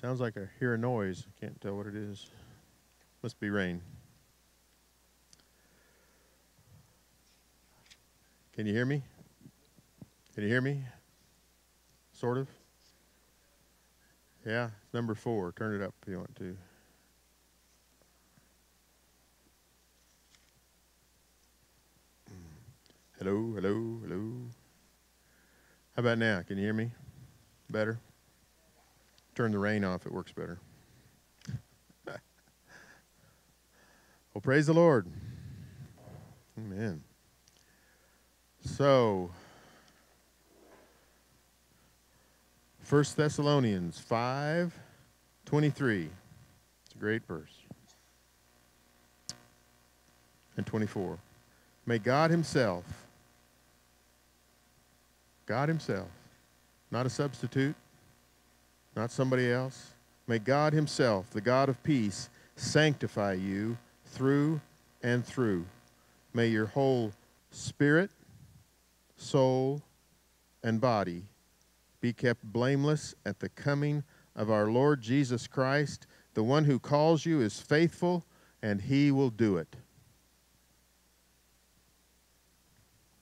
Sounds like I hear a noise. Can't tell what it is. Must be rain. Can you hear me? Can you hear me? Sort of. Yeah, number four. Turn it up if you want to. Hello, hello, hello. How about now? Can you hear me? Better? Turn the rain off, it works better. well, praise the Lord. Amen. So, First Thessalonians 5 23. It's a great verse. And 24. May God Himself, God Himself, not a substitute, not somebody else, may God Himself, the God of peace, sanctify you through and through. May your whole spirit, soul, and body be kept blameless at the coming of our Lord Jesus Christ. The one who calls you is faithful, and he will do it.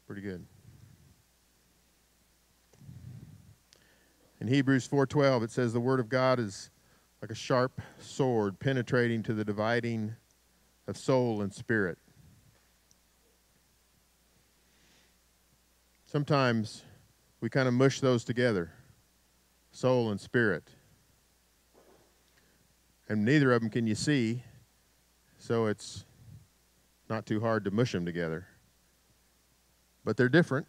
Pretty good. In Hebrews 4:12 it says the word of God is like a sharp sword penetrating to the dividing of soul and spirit. Sometimes we kind of mush those together soul and spirit. And neither of them can you see, so it's not too hard to mush them together. But they're different.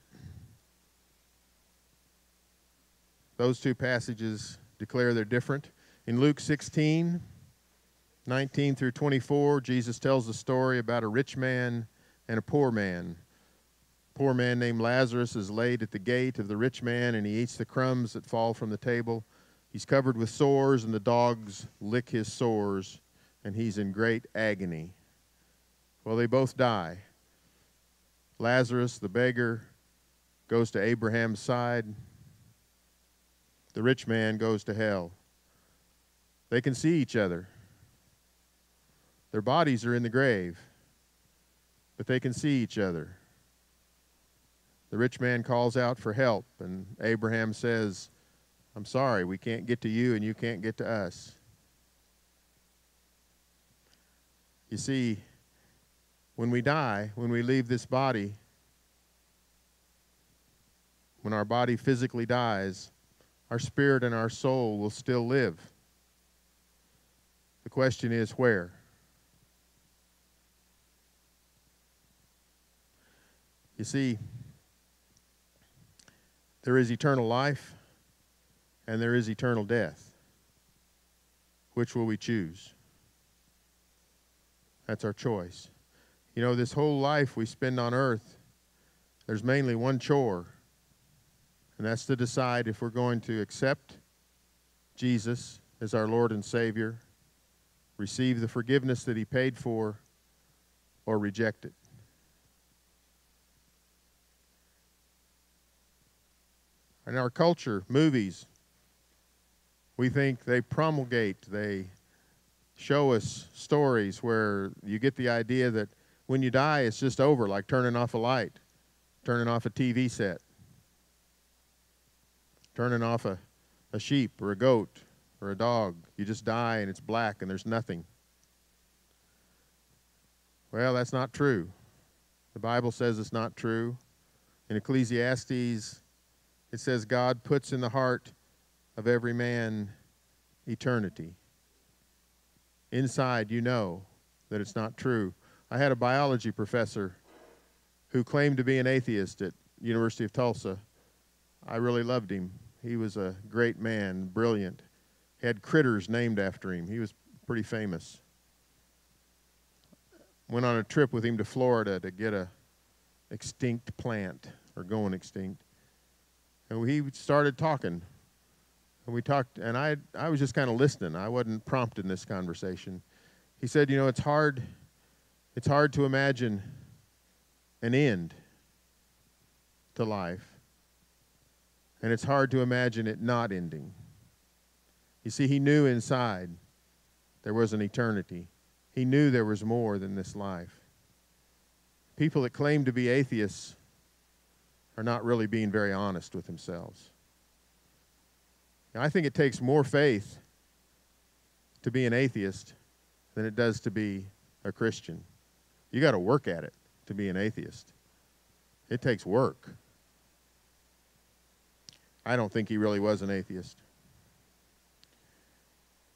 Those two passages declare they're different. In Luke 16, 19 through 24, Jesus tells the story about a rich man and a poor man A poor man named Lazarus is laid at the gate of the rich man, and he eats the crumbs that fall from the table. He's covered with sores, and the dogs lick his sores, and he's in great agony. Well, they both die. Lazarus, the beggar, goes to Abraham's side. The rich man goes to hell. They can see each other. Their bodies are in the grave, but they can see each other. The rich man calls out for help, and Abraham says, I'm sorry, we can't get to you and you can't get to us. You see, when we die, when we leave this body, when our body physically dies, our spirit and our soul will still live. The question is where? You see, there is eternal life and there is eternal death. Which will we choose? That's our choice. You know, this whole life we spend on earth, there's mainly one chore, and that's to decide if we're going to accept Jesus as our Lord and Savior, receive the forgiveness that He paid for, or reject it. in our culture, movies, we think they promulgate, they show us stories where you get the idea that when you die, it's just over, like turning off a light, turning off a TV set, turning off a, a sheep or a goat or a dog. You just die and it's black and there's nothing. Well, that's not true. The Bible says it's not true. In Ecclesiastes it says God puts in the heart of every man eternity. Inside, you know that it's not true. I had a biology professor who claimed to be an atheist at University of Tulsa. I really loved him. He was a great man, brilliant. He had critters named after him. He was pretty famous. Went on a trip with him to Florida to get a extinct plant or going extinct and he started talking. And we talked, and I, I was just kind of listening. I wasn't prompted in this conversation. He said, You know, it's hard, it's hard to imagine an end to life, and it's hard to imagine it not ending. You see, he knew inside there was an eternity. He knew there was more than this life. People that claim to be atheists are not really being very honest with themselves. I think it takes more faith to be an atheist than it does to be a Christian. You got to work at it to be an atheist. It takes work. I don't think he really was an atheist.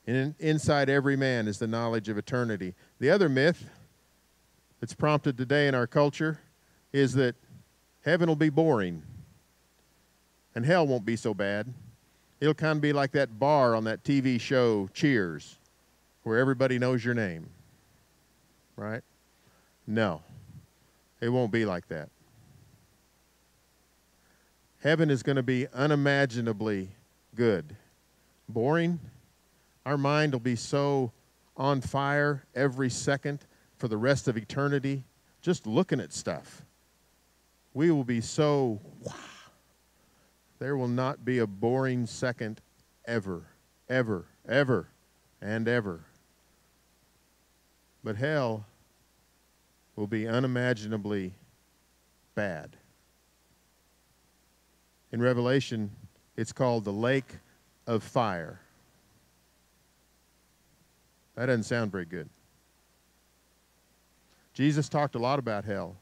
And inside every man is the knowledge of eternity. The other myth that's prompted today in our culture is that heaven will be boring and hell won't be so bad. It'll kind of be like that bar on that TV show, Cheers, where everybody knows your name. Right? No, it won't be like that. Heaven is going to be unimaginably good. Boring? Our mind will be so on fire every second for the rest of eternity just looking at stuff. We will be so, wow. There will not be a boring second ever, ever, ever, and ever. But hell will be unimaginably bad. In Revelation, it's called the lake of fire. That doesn't sound very good. Jesus talked a lot about hell.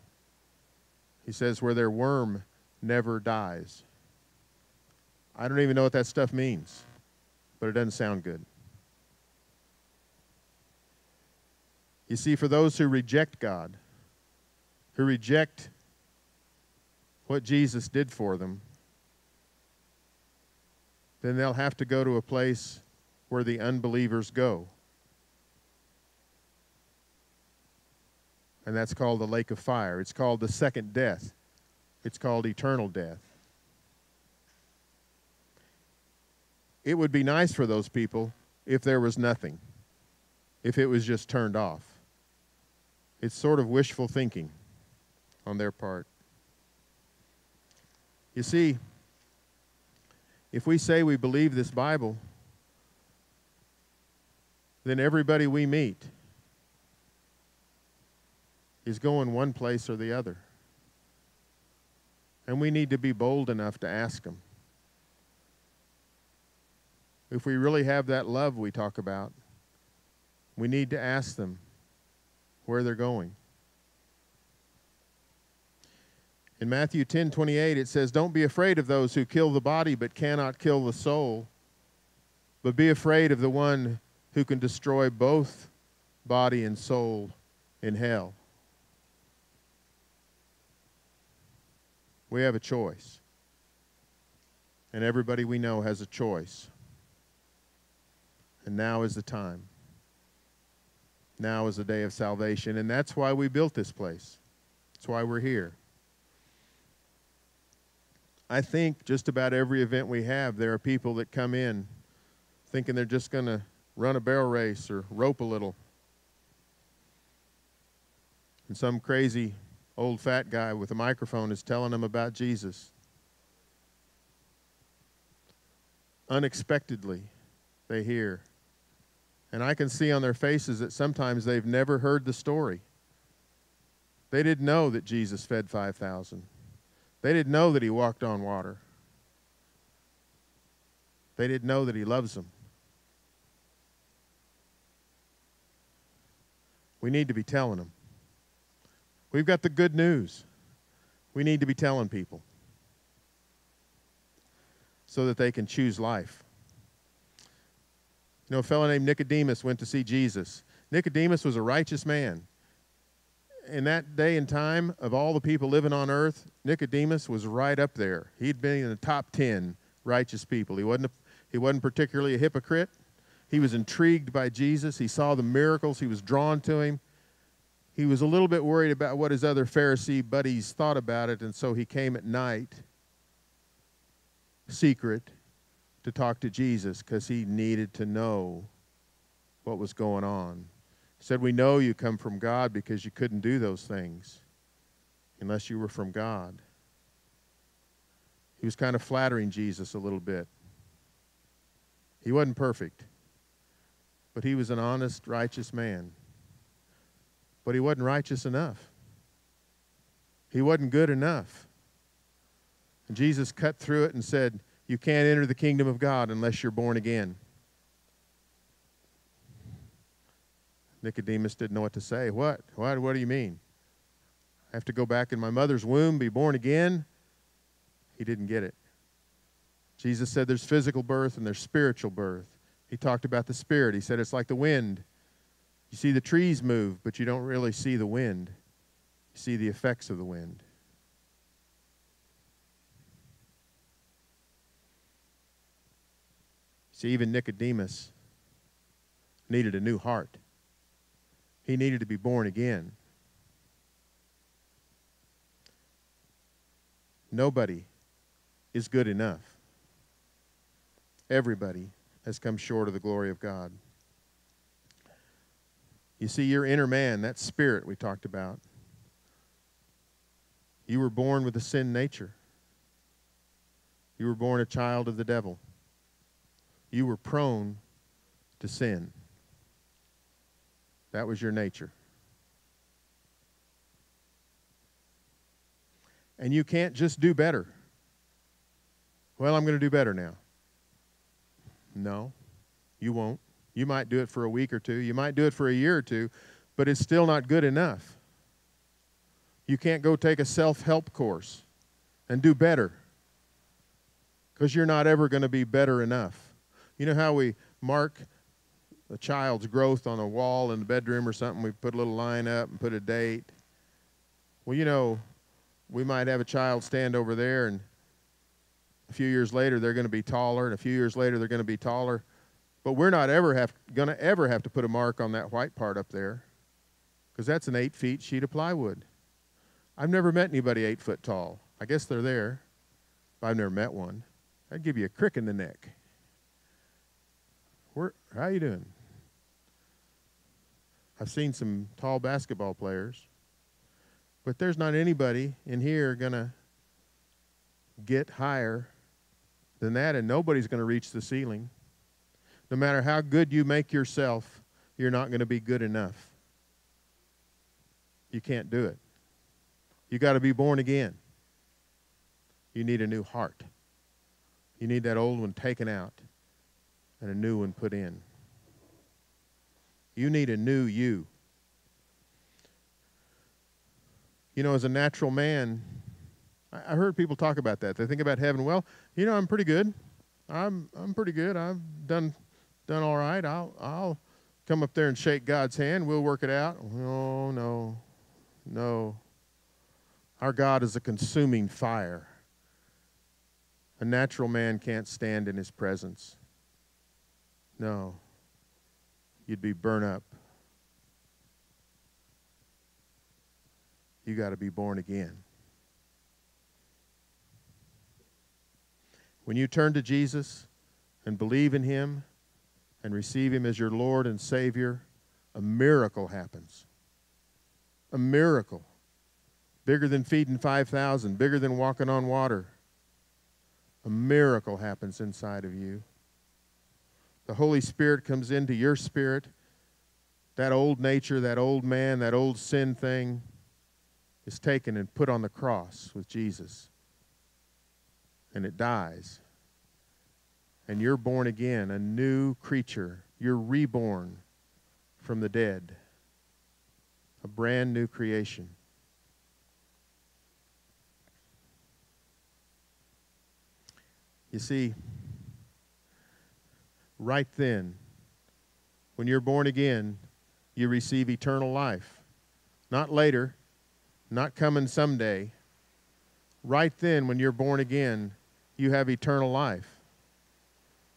He says, where their worm never dies. I don't even know what that stuff means, but it doesn't sound good. You see, for those who reject God, who reject what Jesus did for them, then they'll have to go to a place where the unbelievers go. and that's called the lake of fire. It's called the second death. It's called eternal death. It would be nice for those people if there was nothing, if it was just turned off. It's sort of wishful thinking on their part. You see, if we say we believe this Bible, then everybody we meet, is going one place or the other. And we need to be bold enough to ask them. If we really have that love we talk about, we need to ask them where they're going. In Matthew 10 28, it says, Don't be afraid of those who kill the body but cannot kill the soul, but be afraid of the one who can destroy both body and soul in hell. We have a choice. And everybody we know has a choice. And now is the time. Now is the day of salvation. And that's why we built this place. That's why we're here. I think just about every event we have, there are people that come in thinking they're just going to run a barrel race or rope a little. And some crazy old fat guy with a microphone is telling them about Jesus. Unexpectedly, they hear. And I can see on their faces that sometimes they've never heard the story. They didn't know that Jesus fed 5,000. They didn't know that he walked on water. They didn't know that he loves them. We need to be telling them. We've got the good news. We need to be telling people so that they can choose life. You know, a fellow named Nicodemus went to see Jesus. Nicodemus was a righteous man. In that day and time, of all the people living on earth, Nicodemus was right up there. He'd been in the top 10 righteous people. He wasn't, a, he wasn't particularly a hypocrite. He was intrigued by Jesus. He saw the miracles. He was drawn to him he was a little bit worried about what his other Pharisee buddies thought about it, and so he came at night, secret, to talk to Jesus because he needed to know what was going on. Said, We know you come from God because you couldn't do those things unless you were from God. He was kind of flattering Jesus a little bit. He wasn't perfect. but he was an honest, righteous man. But he wasn't righteous enough. He wasn't good enough. And Jesus cut through it and said, You can't enter the kingdom of God unless you're born again. Nicodemus didn't know what to say. What? What, what do you mean? I have to go back in my mother's womb, be born again? He didn't get it. Jesus said there's physical birth and there's spiritual birth. He talked about the spirit. He said it's like the wind. You see the trees move, but you don't really see the wind. You see the effects of the wind. See, even Nicodemus needed a new heart. He needed to be born again. Nobody is good enough. Everybody has come short of the glory of God. You see, your inner man, that spirit we talked about, you were born with a sin nature. You were born a child of the devil. You were prone to sin. That was your nature. And you can't just do better. Well, I'm going to do better now. No, you won't. You might do it for a week or two. You might do it for a year or two, but it's still not good enough. You can't go take a self help course and do better because you're not ever going to be better enough. You know how we mark a child's growth on a wall in the bedroom or something? We put a little line up and put a date. Well, you know, we might have a child stand over there and a few years later they're going to be taller and a few years later they're going to be taller. But we're not ever have going to ever have to put a mark on that white part up there because that's an eight feet sheet of plywood. I've never met anybody eight foot tall. I guess they're there but i've never met one. I'd give you a crick in the neck. Where, how you doing i've seen some tall basketball players but there's not anybody in here going to get higher than that, and nobody's going to reach the ceiling. No matter how good you make yourself, you're not going to be good enough. You can't do it. You got to be born again. You need a new heart. You need that old one taken out and a new one put in. You need a new you. You know, as a natural man, I heard people talk about that. They think about heaven. Well, you know, I'm pretty good. I'm I'm pretty good. I've done done all right. I'll I'll come up there and shake God's hand. We'll work it out. No, no, no. Our God is a consuming fire. A natural man can't stand in his presence. No. You'd be burnt up. You got to be born again. When you turn to Jesus and believe in Him and receive Him as your Lord and Savior, a miracle happens. A miracle. Bigger than feeding 5,000, bigger than walking on water. A miracle happens inside of you. The Holy Spirit comes into your spirit. That old nature, that old man, that old sin thing is taken and put on the cross with Jesus and it dies. And you're born again, a new creature. You're reborn from the dead, a brand new creation. You see, right then, when you're born again, you receive eternal life. Not later, not coming someday. Right then, when you're born again, you have eternal life.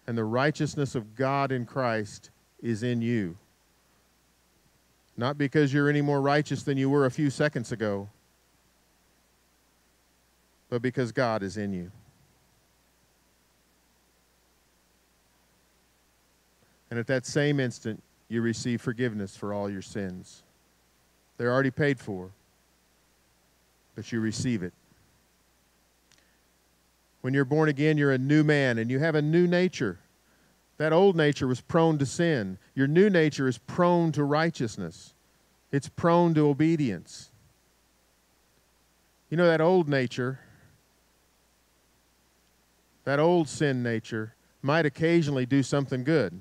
And the righteousness of God in Christ is in you. Not because you're any more righteous than you were a few seconds ago, but because God is in you. And at that same instant, you receive forgiveness for all your sins. They're already paid for, but you receive it. When you're born again, you're a new man and you have a new nature. That old nature was prone to sin. Your new nature is prone to righteousness, it's prone to obedience. You know, that old nature, that old sin nature, might occasionally do something good,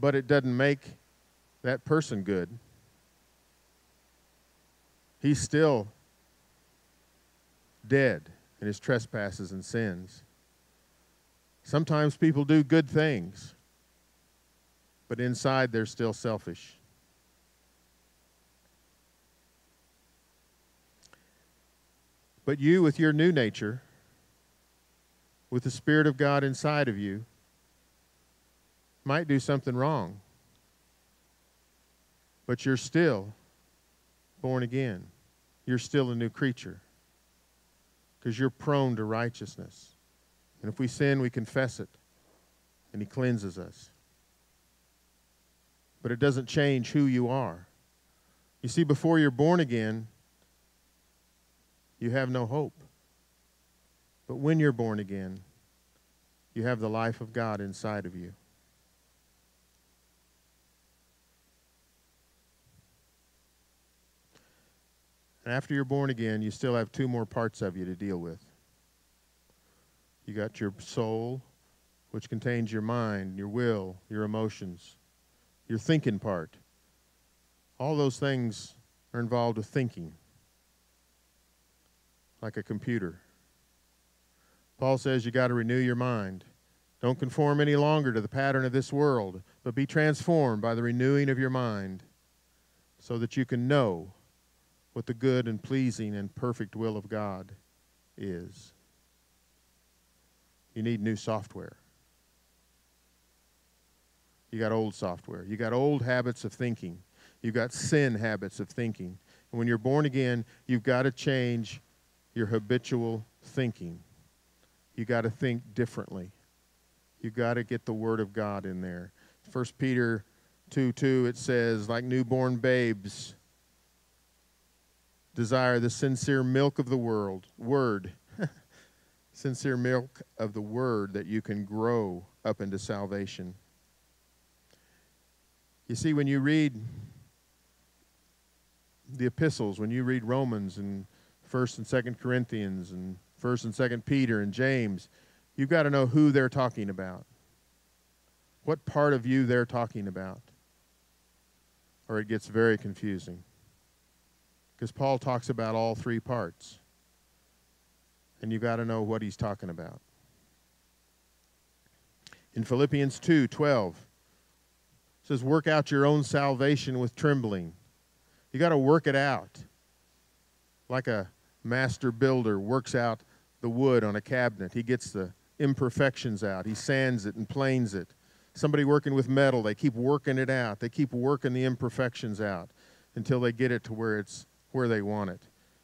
but it doesn't make that person good. He's still dead in his trespasses and sins. Sometimes people do good things, but inside they're still selfish. But you, with your new nature, with the Spirit of God inside of you, might do something wrong. But you're still born again. You're still a new creature because you're prone to righteousness. And if we sin, we confess it, and He cleanses us. But it doesn't change who you are. You see, before you're born again, you have no hope. But when you're born again, you have the life of God inside of you. And after you're born again, you still have two more parts of you to deal with. You got your soul, which contains your mind, your will, your emotions, your thinking part. All those things are involved with thinking, like a computer. Paul says you got to renew your mind. Don't conform any longer to the pattern of this world, but be transformed by the renewing of your mind so that you can know what the good and pleasing and perfect will of God is. You need new software. You got old software. You got old habits of thinking. You've got sin habits of thinking. And when you're born again, you've got to change your habitual thinking. You got to think differently. You got to get the Word of God in there. 1 Peter 2 2, it says, like newborn babes, desire the sincere milk of the world, word, sincere milk of the word that you can grow up into salvation. You see, when you read the epistles, when you read Romans and 1st and 2nd Corinthians and 1st and 2nd Peter and James, you've got to know who they're talking about. What part of you they're talking about. Or it gets very confusing because Paul talks about all three parts. And you've got to know what he's talking about. In Philippians 2 12, says, Work out your own salvation with trembling. You got to work it out. Like a master builder works out the wood on a cabinet, he gets the imperfections out, he sands it and planes it. Somebody working with metal, they keep working it out, they keep working the imperfections out until they get it to where it's where they want it.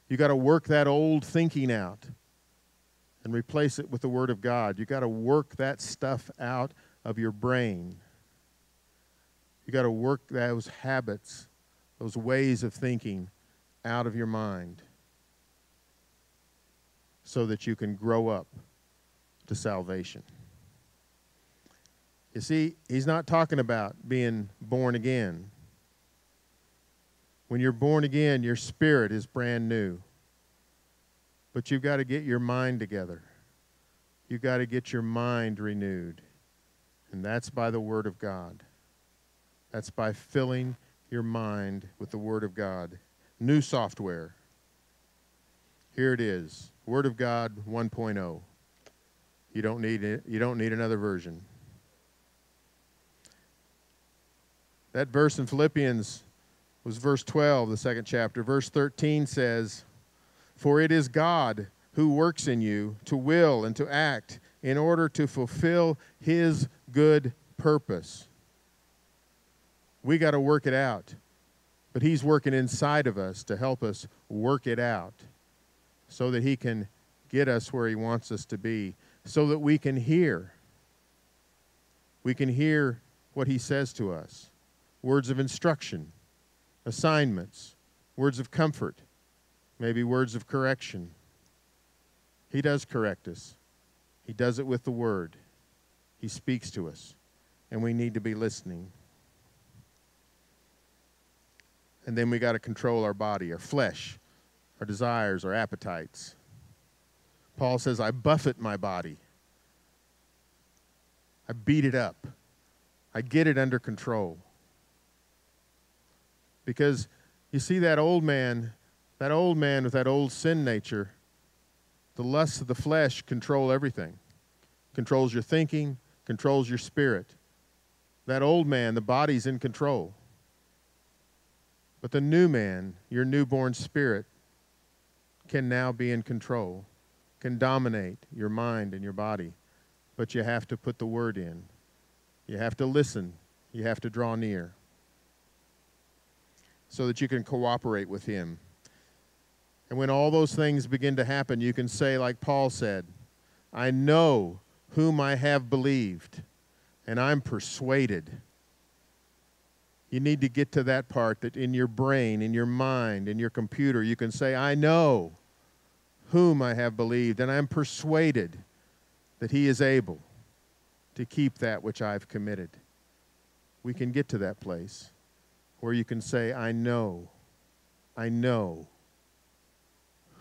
You got to work that old thinking out and replace it with the Word of God. You got to work that stuff out of your brain. You got to work those habits, those ways of thinking out of your mind so that you can grow up to salvation. You see, he's not talking about being born again. When you're born again, your spirit is brand new. But you've got to get your mind together. You've got to get your mind renewed. And that's by the Word of God. That's by filling your mind with the Word of God. New software. Here it is Word of God 1.0. You don't need it. You don't need another version. That verse in Philippians was verse 12, the second chapter. Verse 13 says, For it is God who works in you to will and to act in order to fulfill his good purpose. We got to work it out. But he's working inside of us to help us work it out so that he can get us where he wants us to be, so that we can hear. We can hear what he says to us words of instruction assignments, words of comfort, maybe words of correction. He does correct us, He does it with the Word. He speaks to us, and we need to be listening. And then we got to control our body, our flesh, our desires, our appetites. Paul says, I buffet my body. I beat it up. I get it under control. Because you see, that old man, that old man with that old sin nature, the lusts of the flesh control everything. Controls your thinking, controls your spirit. That old man, the body's in control. But the new man, your newborn spirit, can now be in control, can dominate your mind and your body. But you have to put the word in. You have to listen. You have to draw near so that you can cooperate with him. And when all those things begin to happen, you can say, like Paul said, I know whom I have believed, and I'm persuaded. You need to get to that part that in your brain, in your mind, in your computer, you can say, I know whom I have believed, and I'm persuaded that he is able to keep that which I've committed. We can get to that place where you can say, I know, I know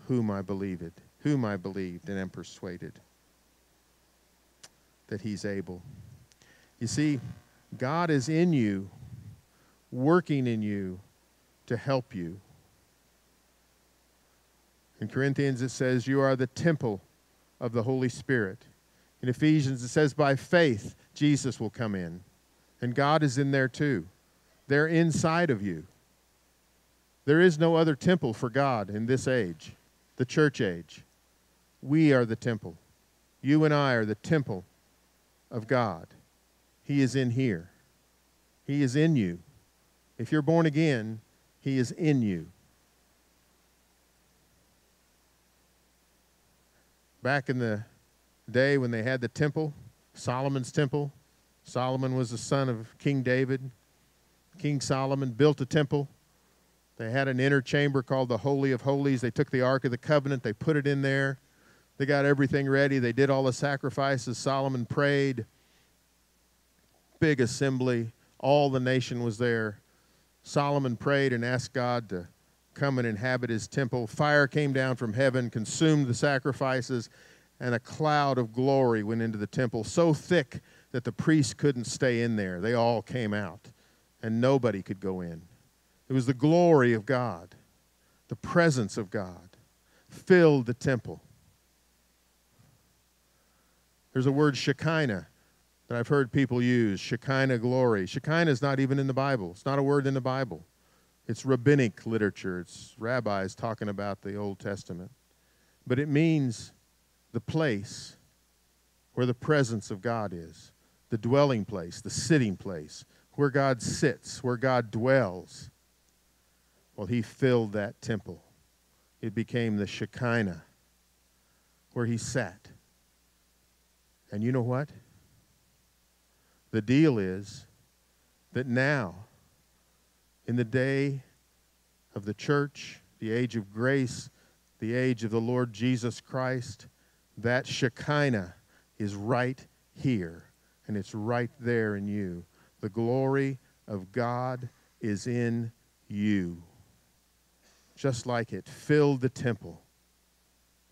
whom I believed, whom I believed, and am persuaded that he's able. You see, God is in you, working in you to help you. In Corinthians, it says, You are the temple of the Holy Spirit. In Ephesians, it says, By faith, Jesus will come in. And God is in there too. They're inside of you. There is no other temple for God in this age, the church age. We are the temple. You and I are the temple of God. He is in here. He is in you. If you're born again, He is in you. Back in the day when they had the temple, Solomon's temple, Solomon was the son of King David. King Solomon built a temple. They had an inner chamber called the Holy of Holies. They took the Ark of the Covenant, they put it in there. They got everything ready. They did all the sacrifices. Solomon prayed. Big assembly. All the nation was there. Solomon prayed and asked God to come and inhabit his temple. Fire came down from heaven, consumed the sacrifices, and a cloud of glory went into the temple, so thick that the priests couldn't stay in there. They all came out and nobody could go in. It was the glory of God, the presence of God filled the temple. There's a word Shekinah that I've heard people use Shekinah glory. Shekinah is not even in the Bible, it's not a word in the Bible. It's rabbinic literature, it's rabbis talking about the Old Testament. But it means the place where the presence of God is, the dwelling place, the sitting place, where God sits, where God dwells. Well, he filled that temple. It became the Shekinah, where he sat. And you know what? The deal is that now, in the day of the church, the age of grace, the age of the Lord Jesus Christ, that Shekinah is right here, and it's right there in you. The glory of God is in you. Just like it filled the temple,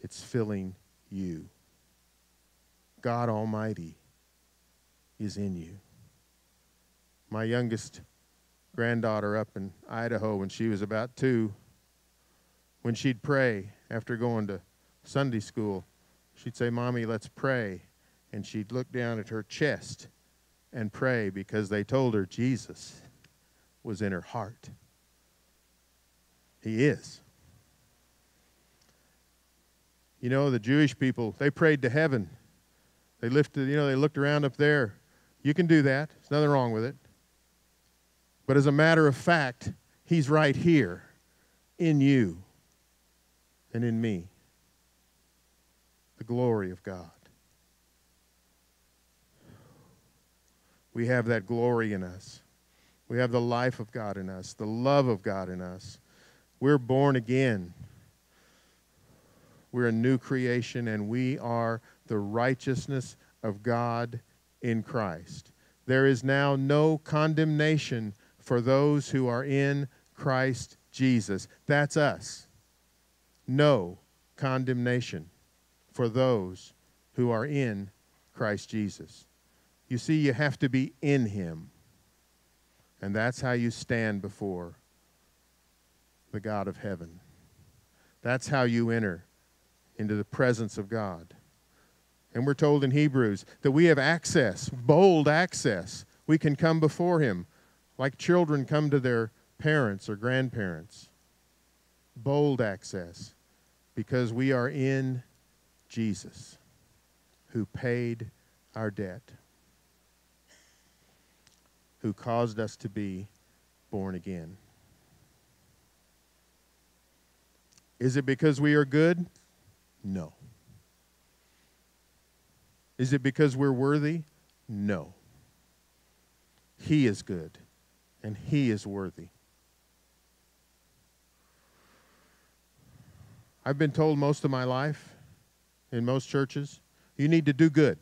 it's filling you. God Almighty is in you. My youngest granddaughter up in Idaho, when she was about two, when she'd pray after going to Sunday school, she'd say, Mommy, let's pray. And she'd look down at her chest and pray because they told her Jesus was in her heart. He is. You know, the Jewish people, they prayed to heaven. They lifted, you know, they looked around up there. You can do that. There's nothing wrong with it. But as a matter of fact, He's right here in you and in me. The glory of God. We have that glory in us. We have the life of God in us, the love of God in us. We're born again. We're a new creation, and we are the righteousness of God in Christ. There is now no condemnation for those who are in Christ Jesus. That's us. No condemnation for those who are in Christ Jesus. You see, you have to be in Him. And that's how you stand before the God of heaven. That's how you enter into the presence of God. And we're told in Hebrews that we have access, bold access. We can come before Him like children come to their parents or grandparents. Bold access because we are in Jesus who paid our debt, who caused us to be born again. Is it because we are good? No. Is it because we're worthy? No. He is good and He is worthy. I've been told most of my life in most churches you need to do good.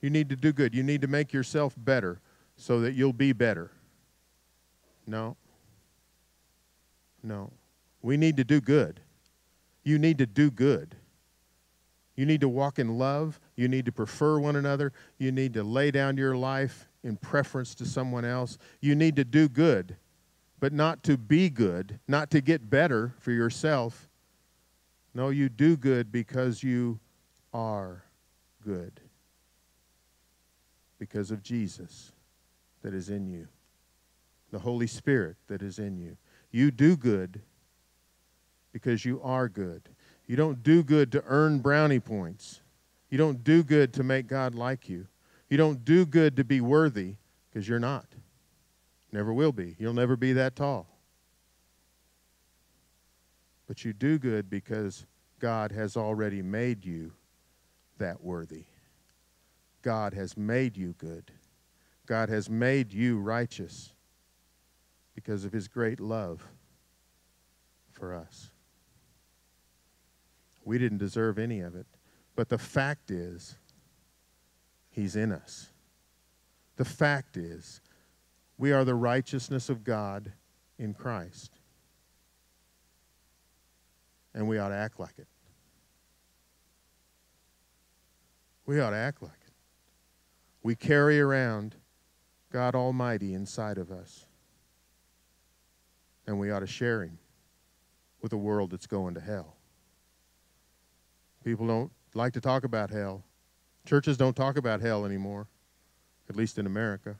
You need to do good. You need to make yourself better so that you'll be better. No. No. We need to do good. You need to do good. You need to walk in love. You need to prefer one another. You need to lay down your life in preference to someone else. You need to do good, but not to be good, not to get better for yourself. No, you do good because you are good. Because of Jesus that is in you, the Holy Spirit that is in you. You do good because you are good. You don't do good to earn brownie points. You don't do good to make God like you. You don't do good to be worthy because you're not. Never will be. You'll never be that tall. But you do good because God has already made you that worthy. God has made you good. God has made you righteous because of his great love for us. We didn't deserve any of it. But the fact is, He's in us. The fact is, we are the righteousness of God in Christ. And we ought to act like it. We ought to act like it. We carry around God Almighty inside of us. And we ought to share Him with a world that's going to hell. People don't like to talk about hell. Churches don't talk about hell anymore, at least in America.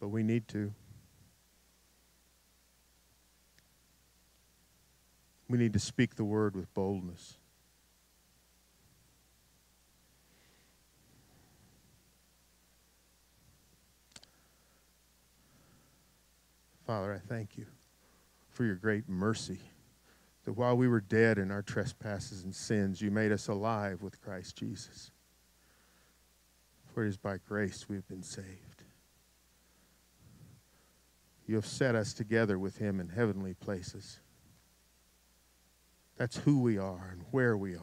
But we need to. We need to speak the word with boldness. Father, I thank you for your great mercy that while we were dead in our trespasses and sins, you made us alive with Christ Jesus. For it is by grace we have been saved. You have set us together with him in heavenly places. That's who we are and where we are.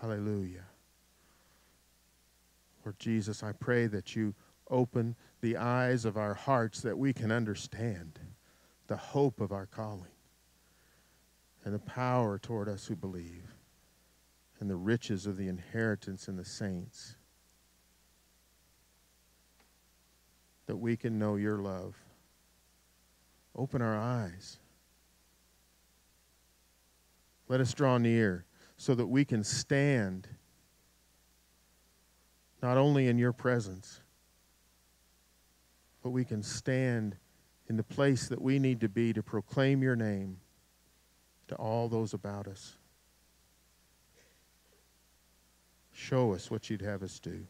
Hallelujah. Lord Jesus, I pray that you open the eyes of our hearts that we can understand the hope of our calling and the power toward us who believe and the riches of the inheritance in the saints. That we can know your love. Open our eyes. Let us draw near so that we can stand not only in your presence but we can stand in the place that we need to be to proclaim your name to all those about us. Show us what you'd have us do.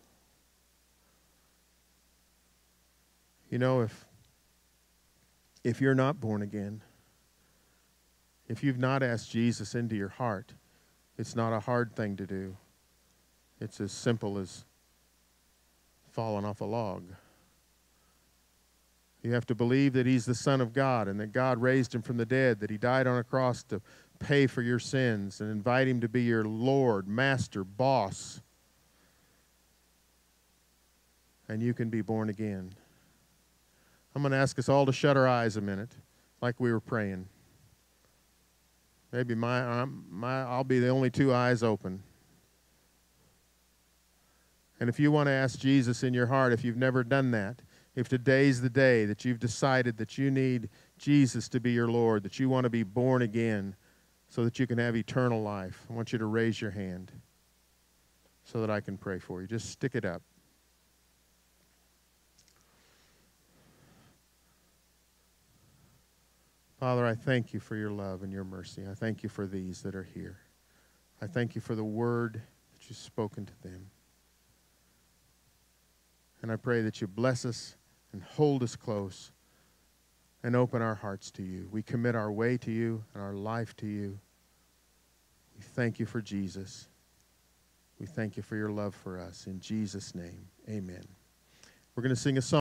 You know, if if you're not born again, if you've not asked Jesus into your heart, it's not a hard thing to do. It's as simple as falling off a log. You have to believe that he's the Son of God and that God raised him from the dead, that he died on a cross to pay for your sins and invite Him to be your Lord, Master, Boss. And you can be born again. I'm going to ask us all to shut our eyes a minute, like we were praying. Maybe my, my, I'll be the only two eyes open. And if you want to ask Jesus in your heart, if you've never done that, if today's the day that you've decided that you need Jesus to be your Lord, that you want to be born again so that you can have eternal life, I want you to raise your hand so that I can pray for you. Just stick it up. Father, I thank you for your love and your mercy. I thank you for these that are here. I thank you for the word that you've spoken to them. And I pray that you bless us and hold us close and open our hearts to you. We commit our way to you and our life to you. We thank you for Jesus. We thank you for your love for us. In Jesus' name, amen. We're going to sing a song.